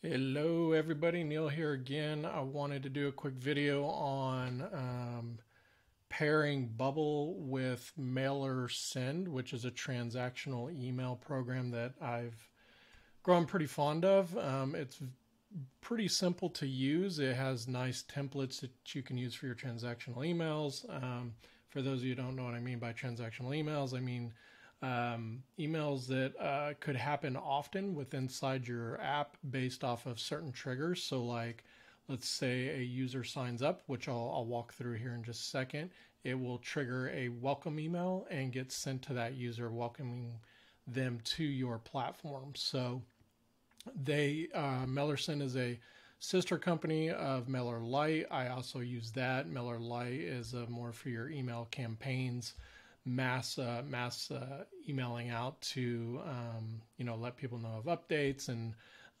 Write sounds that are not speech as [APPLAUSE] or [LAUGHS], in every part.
Hello everybody, Neil here again. I wanted to do a quick video on um, pairing Bubble with MailerSend, which is a transactional email program that I've grown pretty fond of. Um, it's pretty simple to use. It has nice templates that you can use for your transactional emails. Um, for those of you who don't know what I mean by transactional emails, I mean um, emails that uh, could happen often with inside your app based off of certain triggers. So, like, let's say a user signs up, which I'll, I'll walk through here in just a second. It will trigger a welcome email and get sent to that user, welcoming them to your platform. So, they uh, MailerSend is a sister company of MailerLite. I also use that. MailerLite is uh, more for your email campaigns mass uh, mass uh, emailing out to um, you know let people know of updates and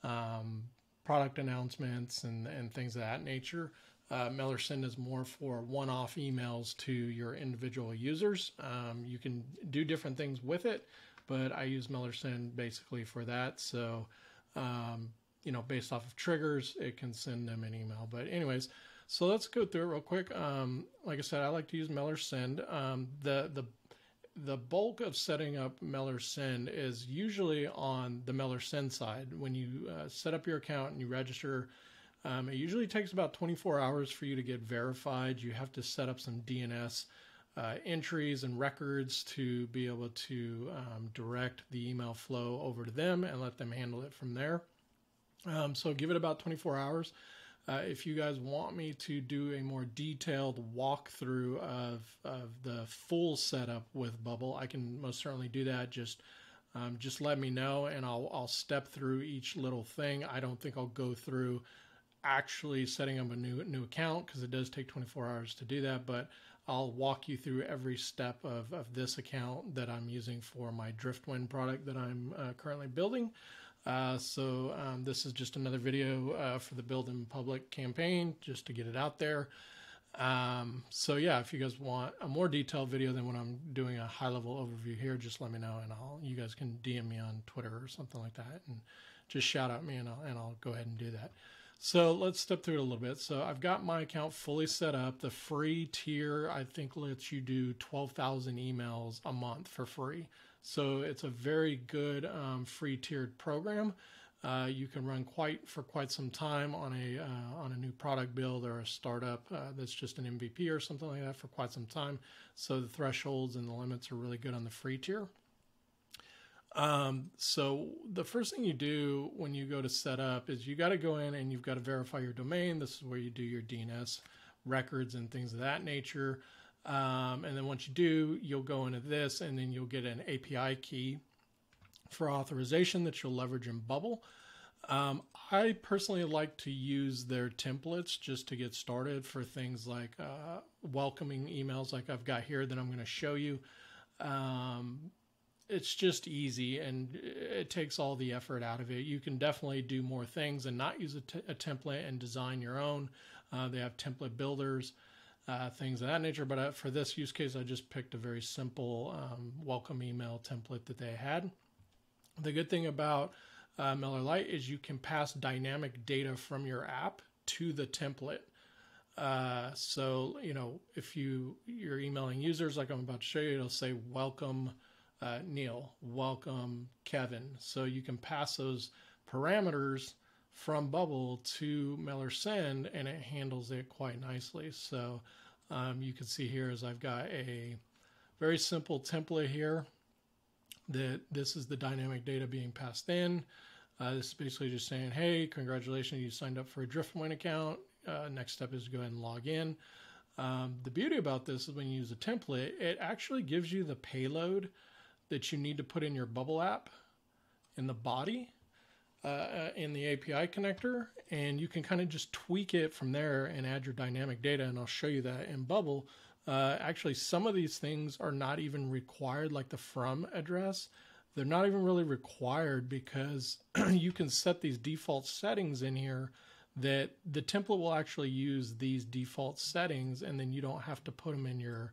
um, product announcements and and things of that nature. Uh, MailerSend is more for one-off emails to your individual users. Um, you can do different things with it, but I use MailerSend basically for that. So um, you know, based off of triggers, it can send them an email. But anyways, so let's go through it real quick. Um, like I said, I like to use MailerSend. Um, the the the bulk of setting up MailerSend is usually on the MailerSend side. When you uh, set up your account and you register, um, it usually takes about 24 hours for you to get verified. You have to set up some DNS uh, entries and records to be able to um, direct the email flow over to them and let them handle it from there. Um, so give it about 24 hours. Uh, if you guys want me to do a more detailed walkthrough of, of the full setup with Bubble, I can most certainly do that. Just um, just let me know, and I'll I'll step through each little thing. I don't think I'll go through actually setting up a new new account because it does take 24 hours to do that, but I'll walk you through every step of, of this account that I'm using for my Driftwind product that I'm uh, currently building. Uh, so um, this is just another video uh, for the Build in Public campaign, just to get it out there. Um, so yeah, if you guys want a more detailed video than what I'm doing a high level overview here, just let me know and I'll, you guys can DM me on Twitter or something like that and just shout out me and I'll, and I'll go ahead and do that. So let's step through it a little bit. So I've got my account fully set up. The free tier, I think, lets you do 12,000 emails a month for free. So it's a very good um, free tiered program. Uh, you can run quite for quite some time on a uh, on a new product build or a startup uh, that's just an MVP or something like that for quite some time. So the thresholds and the limits are really good on the free tier. Um, so the first thing you do when you go to set up is you got to go in and you've got to verify your domain. This is where you do your DNS records and things of that nature. Um, and then once you do, you'll go into this and then you'll get an API key for authorization that you'll leverage in Bubble. Um, I personally like to use their templates just to get started for things like uh, welcoming emails, like I've got here that I'm going to show you. Um, it's just easy and it takes all the effort out of it. You can definitely do more things and not use a, template and design your own. Uh, they have template builders uh, things of that nature. But uh, for this use case, I just picked a very simple um, welcome email template that they had. The good thing about uh, MailerLite is you can pass dynamic data from your app to the template. Uh, so you know if you you're emailing users like I'm about to show you, it'll say welcome uh, Neil, welcome Kevin. So you can pass those parameters from Bubble to MailerSend, and it handles it quite nicely. So um, you can see here is I've got a very simple template here that this is the dynamic data being passed in. Uh, this is basically just saying, hey, congratulations, you signed up for a Driftwind account. Uh, next step is to go ahead and log in. Um, the beauty about this is when you use a template, it actually gives you the payload that you need to put in your Bubble app in the body uh, in the API connector, and you can kind of just tweak it from there and add your dynamic data. And I'll show you that in Bubble. Uh, actually, some of these things are not even required, like the from address. They're not even really required because [CLEARS THROAT] you can set these default settings in here that the template will actually use these default settings, and then you don't have to put them in your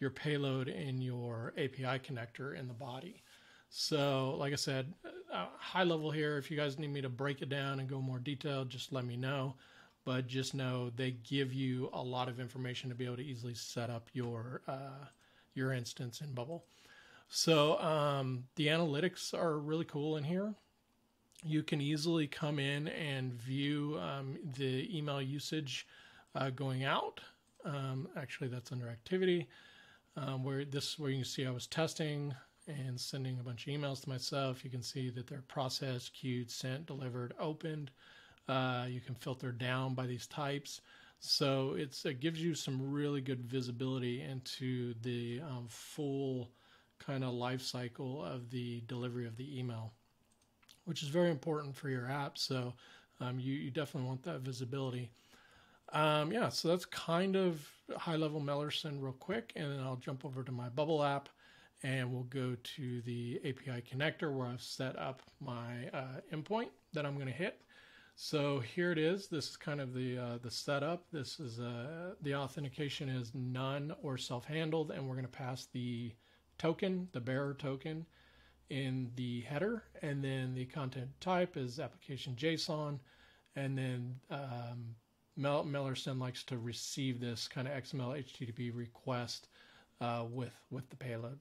your payload in your API connector in the body. So, like I said, uh, high level here. If you guys need me to break it down and go more detailed, just let me know. But just know they give you a lot of information to be able to easily set up your uh, your instance in Bubble. So um, the analytics are really cool in here. You can easily come in and view um, the email usage uh, going out. Um, actually, that's under activity. Um, where this where you can see I was testing and sending a bunch of emails to myself. You can see that they're processed, queued, sent, delivered, opened. Uh, you can filter down by these types. So it's it gives you some really good visibility into the um, full kind of life cycle of the delivery of the email, which is very important for your app. So um, you, you definitely want that visibility. Um, yeah, so that's kind of high level MailerSend real quick, and then I'll jump over to my Bubble app and we'll go to the API connector where I've set up my uh, endpoint that I'm going to hit. So here it is. This is kind of the uh, the setup. This is uh, the authentication is none or self-handled, and we're going to pass the token, the bearer token, in the header, and then the content type is application JSON, and then um, MailerSend likes to receive this kind of XML HTTP request uh, with with the payload.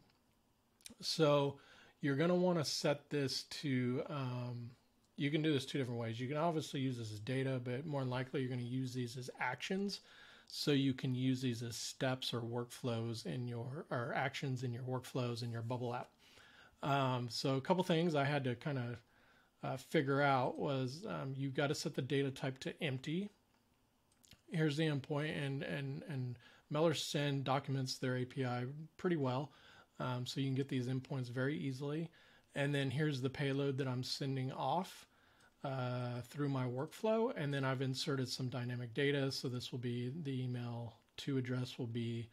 So you're going to want to set this to. Um, you can do this two different ways. You can obviously use this as data, but more than likely you're going to use these as actions. So you can use these as steps or workflows in your or actions in your workflows in your Bubble app. Um, so a couple things I had to kind of uh, figure out was um, you've got to set the data type to empty here's the endpoint, and and and MailerSend documents their API pretty well, um, so you can get these endpoints very easily. And then here's the payload that I'm sending off uh, through my workflow, and then I've inserted some dynamic data. So this will be the email to address will be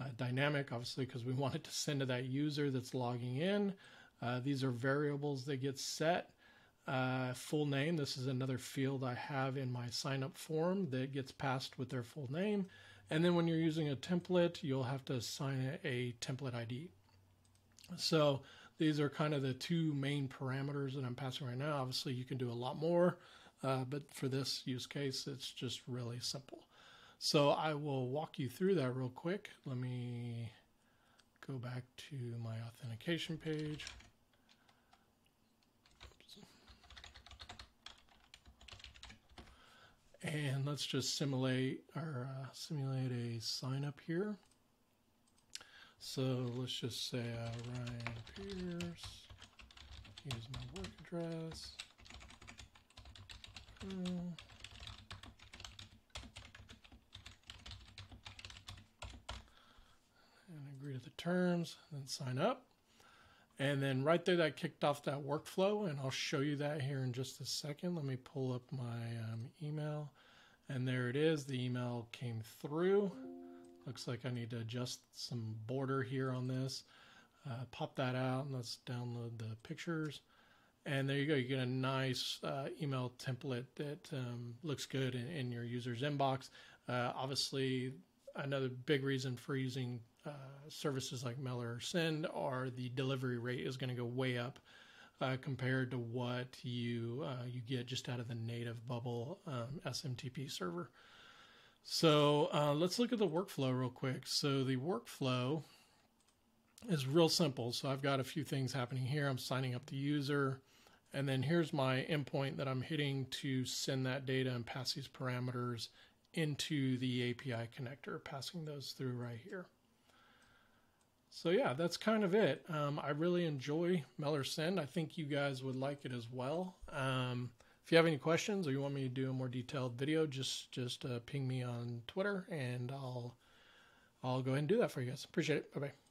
uh, dynamic, obviously, because we [LAUGHS] want it to send to that user that's logging in. Uh, these are variables that get set uh, full name. This is another field I have in my sign up form that gets passed with their full name. And then when you're using a template, you'll have to assign a template ID. So these are kind of the two main parameters that I'm passing right now. Obviously, you can do a lot more, uh, but for this use case, it's just really simple. So I will walk you through that real quick. Let me go back to my authentication page. And let's just simulate or uh, simulate a sign up here. So let's just say uh, Ryan Pierce. Here's my work address. Hmm. And agree to the terms, and then sign up. And then right there, that kicked off that workflow, and I'll show you that here in just a second. Let me pull up my um, email, and there it is. The email came through. Looks like I need to adjust some border here on this. Uh, pop that out, and let's download the pictures. And there you go. You get a nice uh, email template that um, looks good in, in, your user's inbox. Uh, obviously, another big reason for using uh, services like MailerSend are the delivery rate is going to go way up uh, compared to what you uh, you get just out of the native Bubble um, SMTP server. So uh, let's look at the workflow real quick. So the workflow is real simple. So I've got a few things happening here. I'm signing up the user. And then here's my endpoint that I'm hitting to send that data and pass these parameters into the API connector, passing those through right here. So yeah, that's kind of it. Um, I really enjoy MailerSend. I think you guys would like it as well. Um, if you have any questions or you want me to do a more detailed video, just just uh, ping me on Twitter and I'll I'll go ahead and do that for you guys. Appreciate it. Bye bye.